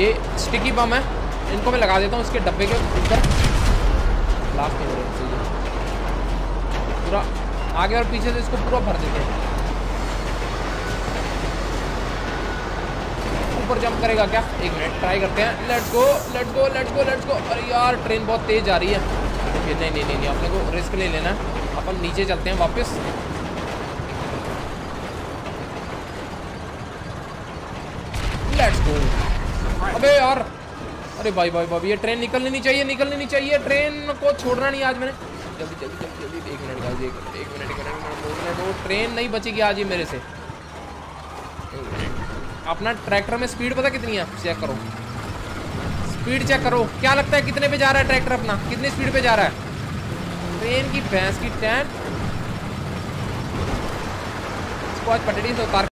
ये स्टिकी बम है। इनको मैं लगा देता हूँ इसके डब्बे के ऊपर। लास्ट नहीं पूरा आगे और पीछे से इसको पूरा भर देते हैं। ऊपर जंप करेगा क्या? एक मिनट ट्राई करते हैं। Let's go let's go let's go let's go अरे यार ट्रेन बहुत तेज जा रही है। नहीं नहीं नहीं नहीं, अपने को रिस्क नहीं लेना है। अपन नीचे चलते हैं वापस। लेट्स गो अबे यार। अरे भाई भाई भाई, ये ट्रेन निकलनी नहीं चाहिए, निकलनी नहीं चाहिए। ट्रेन को छोड़ना नहीं आज मैंने। जल्दी जल्दी जल्दी जल्दी, एक मिनट गाइस, एक मिनट एक मिनट दो। ट्रेन नहीं बचेगी आज ही मेरे से। अपना ट्रैक्टर में स्पीड पता कितनी है? चेक करो। स्पीड चेक करो। क्या लगता है कितने पे जा रहा है ट्रैक्टर अपना? कितनी स्पीड पे जा रहा है? ट्रेन की भैंस की टैंक इसको पटड़ी से उतार